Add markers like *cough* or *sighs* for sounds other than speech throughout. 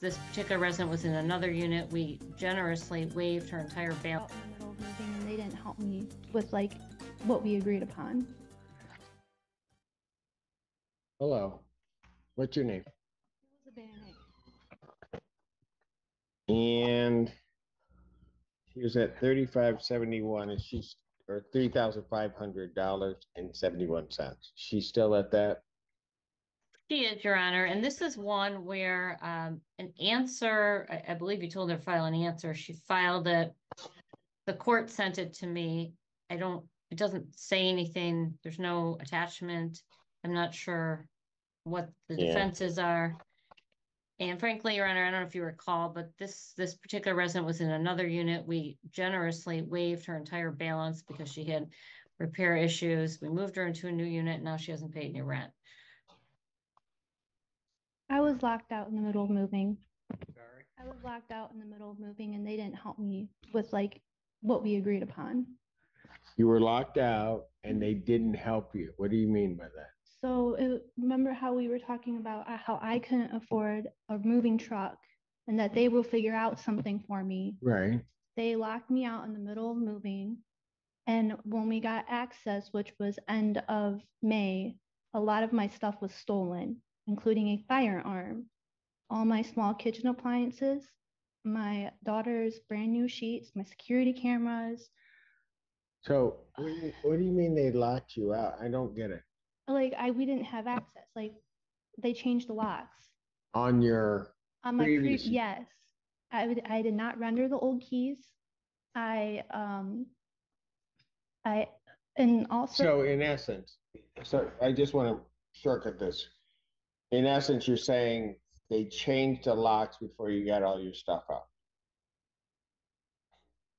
this particular resident was in another unit, we generously waived her entire bail. in the middle of moving and they didn't help me with like what we agreed upon. Hello, what's your name? It was a bad night. And she was at thirty-five seventy-one and she's, or three thousand five hundred dollars and seventy-one cents. She's still at that? She is, Your Honor, and this is one where um an answer, I, I believe you told her to file an answer. She filed it. The court sent it to me. I don't, it doesn't say anything. There's no attachment. I'm not sure what the Yeah. defenses are. And frankly, Your Honor, I don't know if you recall, but this, this particular resident was in another unit. We generously waived her entire balance because she had repair issues. We moved her into a new unit. Now she hasn't paid any rent. I was locked out in the middle of moving. Sorry. I was locked out in the middle of moving and they didn't help me with like what we agreed upon. You were locked out and they didn't help you. What do you mean by that? So it, remember how we were talking about uh, how I couldn't afford a moving truck and that they will figure out something for me. Right. They locked me out in the middle of moving. And when we got access, which was end of May, a lot of my stuff was stolen, including a firearm, all my small kitchen appliances, my daughter's brand new sheets, my security cameras. So what do you, what do you mean they locked you out? I don't get it. Like I, we didn't have access. Like they changed the locks On your, on my pre, yes. I would, I did not render the old keys. I, um, I, and also. so in essence, so I just want to shortcut this. In essence, you're saying they changed the locks before you got all your stuff out.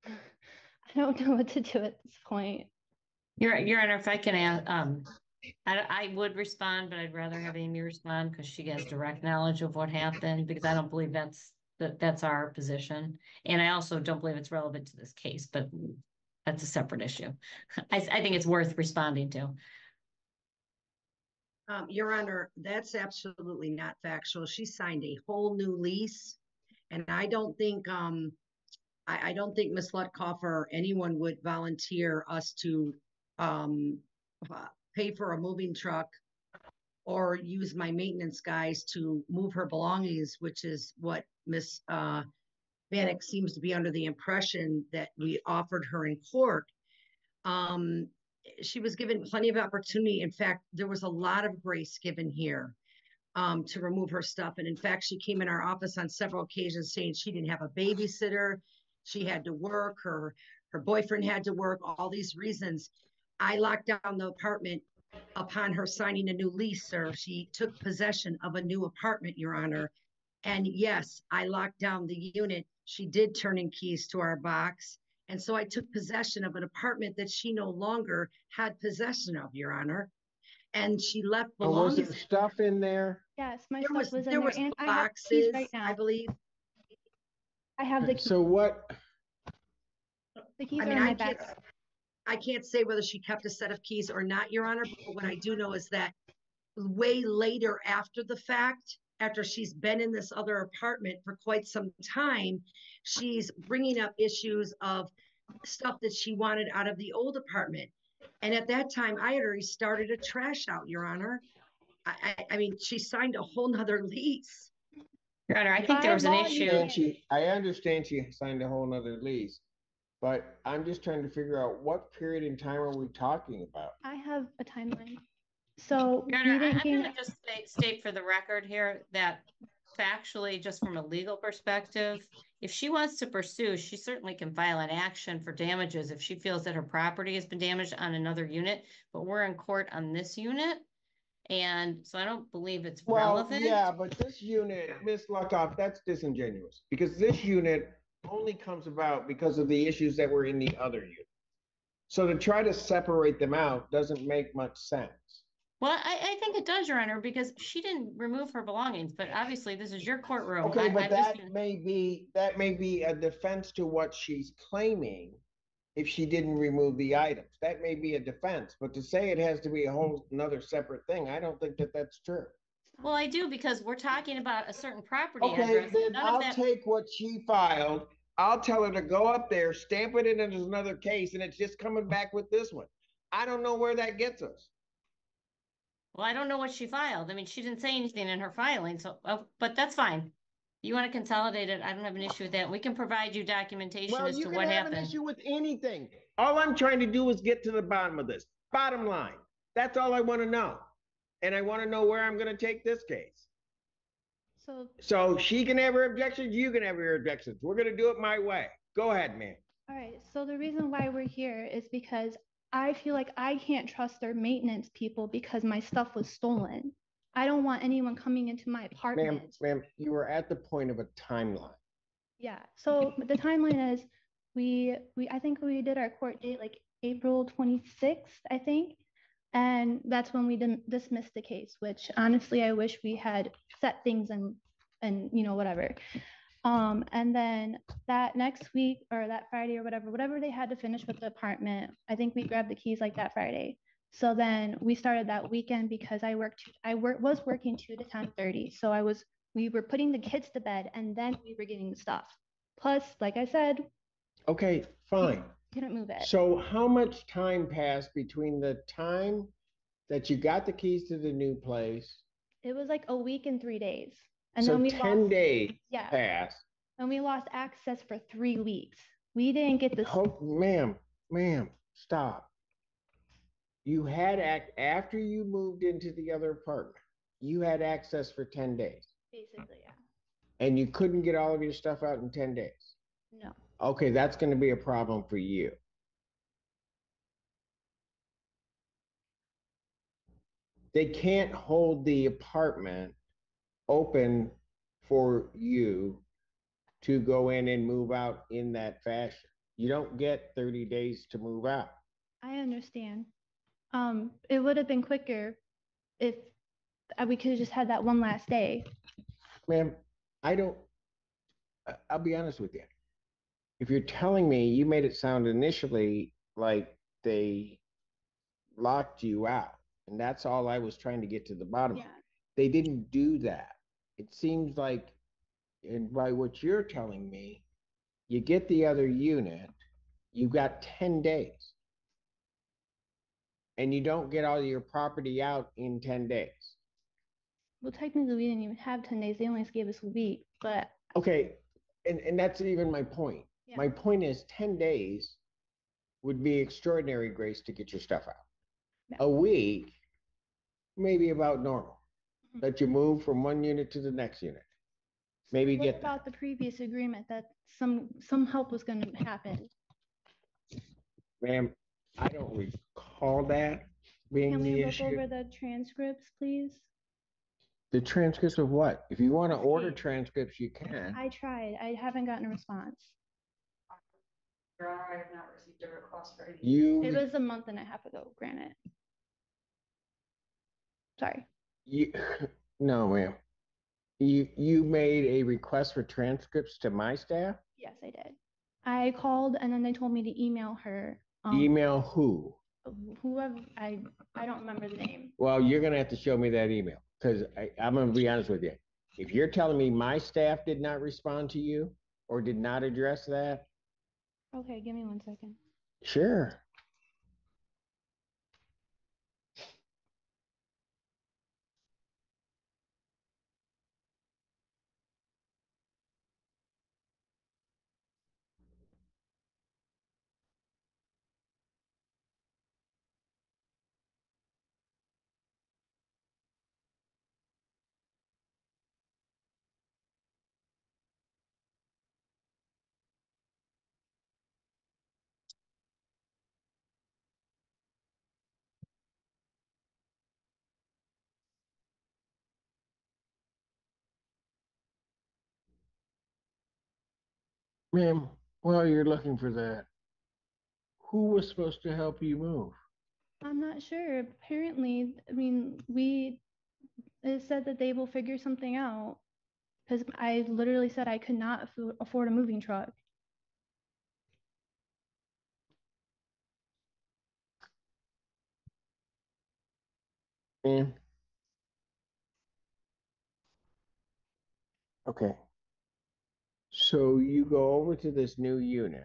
I don't know what to do at this point. Your, Your Honor, if I can add, um, I, I would respond, but I'd rather have Amy respond because she has direct knowledge of what happened, because I don't believe that's, that, that's our position. And I also don't believe it's relevant to this case, but that's a separate issue. *laughs* I, I think it's worth responding to. Um, Your Honor, that's absolutely not factual. She signed a whole new lease. And I don't think, um, I, I don't think Ms. Lutkoff or anyone would volunteer us to, um, pay for a moving truck or use my maintenance guys to move her belongings, which is what Ms. Uh, Vanek seems to be under the impression that we offered her in court. Um, she was given plenty of opportunity. In fact, there was a lot of grace given here um, to remove her stuff. And in fact, she came in our office on several occasions saying she didn't have a babysitter, she had to work, her her boyfriend had to work, all these reasons. I locked down the apartment upon her signing a new lease, sir. She took possession of a new apartment, Your Honor. And yes, I locked down the unit. She did turn in keys to our box. And so I took possession of an apartment that she no longer had possession of, Your Honor. And she left Oh, was there stuff in there? Yes, my There stuff was, was in there there was and I have the keys boxes, I believe. I have the, key- So what, the keys I are mean, in my I back. I can't say whether she kept a set of keys or not, Your Honor, but what I do know is that way later after the fact, after she's been in this other apartment for quite some time, she's bringing up issues of stuff that she wanted out of the old apartment. And at that time, I had already started a trash out, Your Honor. I, I, I mean, she signed a whole nother lease. Your Honor, I think there was an issue. you And she, I understand she signed a whole nother lease, but I'm just trying to figure out what period in time are we talking about? I have a timeline. So Your Honor, I- didn't I'm gain, gonna just state, state for the record here that factually, just from a legal perspective, if she wants to pursue, she certainly can file an action for damages if she feels that her property has been damaged on another unit, but we're in court on this unit. And so I don't believe it's Well, relevant. yeah, but this unit, Miss Lukoff, that's disingenuous, because this unit only comes about because of the issues that were in the other unit. So to try to separate them out doesn't make much sense. Well, I, I think it does, Your Honor, because she didn't remove her belongings, but obviously this is your courtroom. Okay, I- but I'm that gonna- may be, that may be a defense to what she's claiming if she didn't remove the items. That may be a defense, but to say it has to be a whole another separate thing, I don't think that that's true. Well, I do because we're talking about a certain property Okay, address. then I'll that, take what she filed. I'll tell her to go up there, stamp it in as another case, and it's just coming back with this one. I don't know where that gets us. Well, I don't know what she filed. I mean, she didn't say anything in her filing, so, uh, but that's fine. You want to consolidate it, I don't have an issue with that. We can provide you documentation Well, as you to what happened. Well, you can what have an happened. issue with anything. All I'm trying to do is get to the bottom of this. Bottom line. That's all I want to know. And I want to know where I'm gonna take this case. So, So she can have her objections, you can have your objections. We're gonna do it my way. Go ahead, man. all right, so the reason why we're here is because I feel like I can't trust their maintenance people because my stuff was stolen. I don't want anyone coming into my Ma'am, apartment. ma'am, you were at the point of a timeline. Yeah, so the timeline is, we, we, I think we did our court date like April twenty-sixth, I think. And that's when we dim- dismissed the case, which honestly, I wish we had set things and, and, you know, whatever. Um, and then that next week or that Friday or whatever, whatever they had to finish with the apartment, I think we grabbed the keys like that Friday. So then we started that weekend because I worked, I work, was working two to ten thirty, so I was, we were putting the kids to bed and then we were getting the stuff. Plus, like I said, Okay, fine. couldn't move it. So how much time passed between the time that you got the keys to the new place? It was like a week and three days. And So then we ten lost, days yeah, passed. and we lost access for three weeks. We didn't get the. Oh, ma'am, ma'am, stop. You had act, after you moved into the other apartment, you had access for ten days. basically, yeah. And you couldn't get all of your stuff out in ten days. No, Okay, that's gonna be a problem for you. They can't hold the apartment open for you to go in and move out in that fashion. You don't get thirty days to move out. I understand. Um, it would have been quicker if we could have just had that one last day. Ma'am, I don't, I- I'll be honest with you. If you're telling me, you made it sound initially like they locked you out, and that's all I was trying to get to the bottom. of. Yeah, They didn't do that. It seems like, and by what you're telling me, you get the other unit, you've got ten days. And you don't get all your property out in ten days. well, technically, we didn't even have ten days. They only gave us a week, but Okay, and, and that's even my point. Yeah. My point is ten days would be extraordinary grace to get your stuff out. Yeah. A week, maybe about normal. That you move from one unit to the next unit. Maybe what get that. about the previous agreement that some, some help was gonna happen? Ma'am, I don't recall that being Can we the look issue. over the transcripts, please? The transcripts of what? If you want to order transcripts, you can. I tried. I haven't gotten a response. Your Honor, I have not received a request for any. You, It was a month and a half ago, granted. Sorry. You, *laughs* no, ma'am. You, you made a request for transcripts to my staff? Yes, I did. I called and then they told me to email her. um, Email who? Whoever, I, I don't remember the name. Well, you're gonna have to show me that email, because I, I'm gonna be honest with you. If you're telling me my staff did not respond to you or did not address that, Okay, give me one second. sure. Ma'am, while you're looking for that, who was supposed to help you move? I'm not sure. Apparently, I mean, we, it said that they will figure something out. Because I literally said I could not afford a moving truck. Ma'am? Okay. So you go over to this new unit.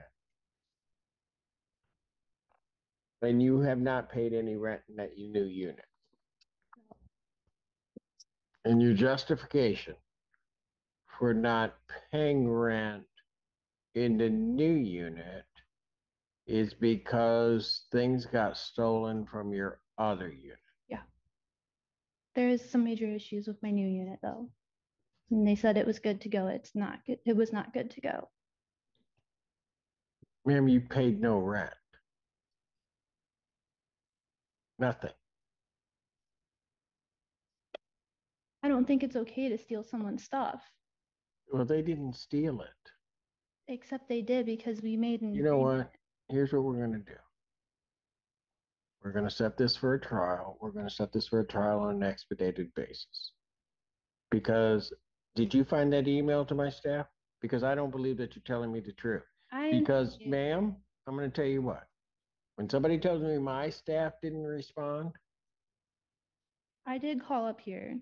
And you have not paid any rent in that new unit. And your justification for not paying rent in the new unit is because things got stolen from your other unit. Yeah. There is some major issues with my new unit though. And they said it was good to go. It's not good. It was not good to go. Ma'am, you paid no rent. Nothing. I don't think it's okay to steal someone's stuff, Well, they didn't steal it. except they did because we made an. You know agreement. what? Here's what we're gonna do. We're gonna set this for a trial. We're gonna set this for a trial on an expedited basis. Because, did you find that email to my staff? Because I don't believe that you're telling me the truth. I Because, ma'am, I'm gonna tell you what. When somebody tells me my staff didn't respond, I did call up here.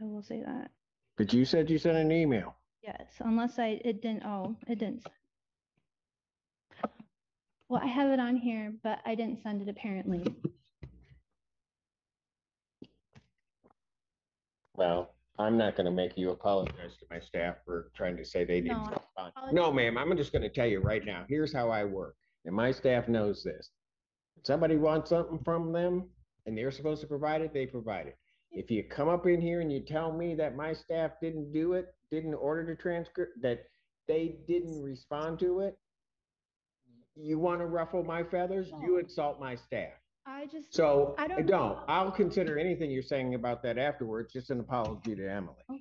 I will say that. but you said you sent an email. Yes, unless I, it didn't, oh, it didn't. Well, I have it on here, but I didn't send it apparently. Well, I'm not gonna make you apologize to my staff for trying to say they didn't No, respond. No, ma'am, I'm just gonna tell you right now, here's how I work, and my staff knows this. If somebody wants something from them and they're supposed to provide it, they provide it. If you come up in here and you tell me that my staff didn't do it, didn't order the transcript, that they didn't respond to it, you wanna ruffle my feathers, you insult my staff. I just. So, I I don't I don't. I'll consider anything you're saying about that afterwards, just an apology to Emily. Okay.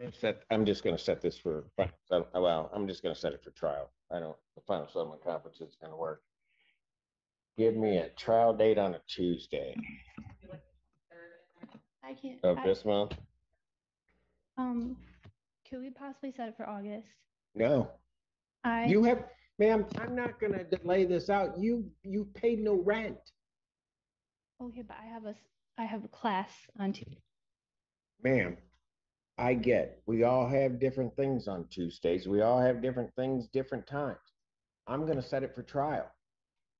I'm Set, I'm just gonna set this for, fi- so- well, I'm just gonna set it for trial. I don't, the final settlement conference is gonna work. Give me a trial date on a Tuesday I can't. of I- this month. Um, could we possibly set it for August? No, I, you have, ma'am, I'm not gonna delay this out. You, you paid no rent. okay, but I have a, I have a class on Tuesday. Ma'am, I get, we all have different things on Tuesdays. We all have different things, different times. I'm gonna set it for trial.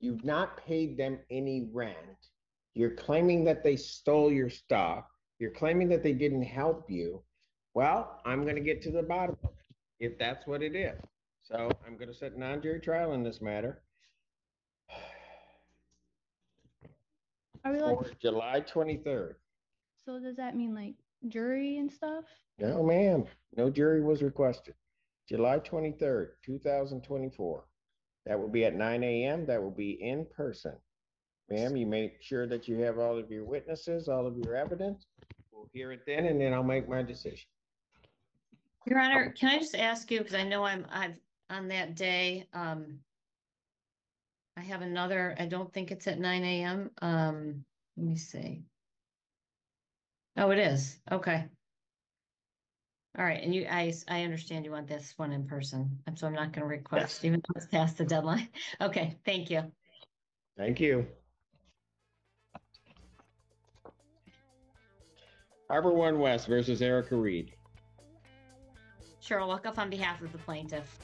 You've not paid them any rent. You're claiming that they stole your stuff. You're claiming that they didn't help you. Well, I'm gonna get to the bottom of it, if that's what it is. So I'm gonna set non-jury trial in this matter *sighs* Are we like, for July twenty-third. so does that mean like jury and stuff? No, ma'am, no jury was requested. July twenty-third, two thousand twenty-four. That will be at nine AM. That will be in person. Ma'am, you make sure that you have all of your witnesses, all of your evidence. We'll hear it then, and then I'll make my decision. Your Honor, can I just ask you, because I know I'm, I've, on that day, um. I have another, I don't think it's at nine AM, um, let me see. Oh, it is, okay. All right, and you, I, I understand you want this one in person, and so I'm not gonna request, even though it's past the deadline. *laughs* Okay, thank you. Thank you. Harbor One West versus Erica Reed. Cheryl Wolkoff on behalf of the plaintiff.